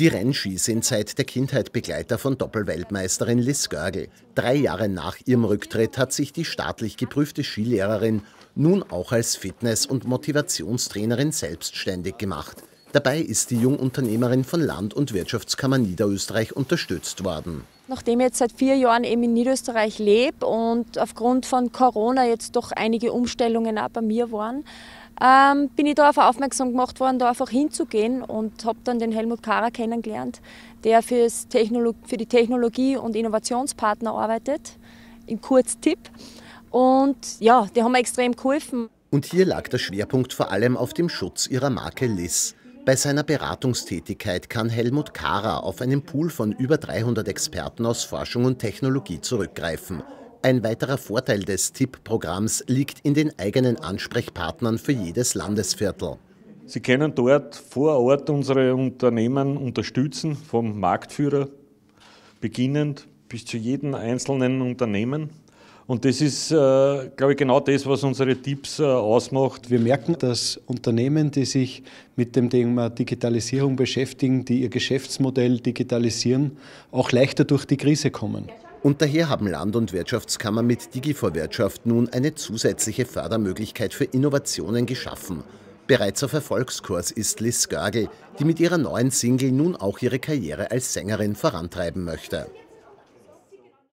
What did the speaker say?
Die Rennski sind seit der Kindheit Begleiter von Doppelweltmeisterin Liz Görgel. Drei Jahre nach ihrem Rücktritt hat sich die staatlich geprüfte Skilehrerin nun auch als Fitness- und Motivationstrainerin selbstständig gemacht. Dabei ist die Jungunternehmerin von Land- und Wirtschaftskammer Niederösterreich unterstützt worden. Nachdem ich jetzt seit vier Jahren eben in Niederösterreich lebe und aufgrund von Corona jetzt doch einige Umstellungen auch bei mir waren, ähm, bin ich darauf aufmerksam gemacht worden, da einfach hinzugehen und habe dann den Helmut Kara kennengelernt, der fürs Technolog für die Technologie- und Innovationspartner arbeitet, in Kurztipp. Und ja, die haben mir extrem geholfen. Und hier lag der Schwerpunkt vor allem auf dem Schutz ihrer Marke Liss. Bei seiner Beratungstätigkeit kann Helmut Kara auf einen Pool von über 300 Experten aus Forschung und Technologie zurückgreifen. Ein weiterer Vorteil des TIP-Programms liegt in den eigenen Ansprechpartnern für jedes Landesviertel. Sie können dort vor Ort unsere Unternehmen unterstützen, vom Marktführer beginnend bis zu jedem einzelnen Unternehmen. Und das ist, äh, glaube ich, genau das, was unsere Tipps äh, ausmacht. Wir merken, dass Unternehmen, die sich mit dem Thema Digitalisierung beschäftigen, die ihr Geschäftsmodell digitalisieren, auch leichter durch die Krise kommen. Und daher haben Land- und Wirtschaftskammer mit Digivorwirtschaft nun eine zusätzliche Fördermöglichkeit für Innovationen geschaffen. Bereits auf Erfolgskurs ist Liz Görgel, die mit ihrer neuen Single nun auch ihre Karriere als Sängerin vorantreiben möchte.